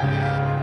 Música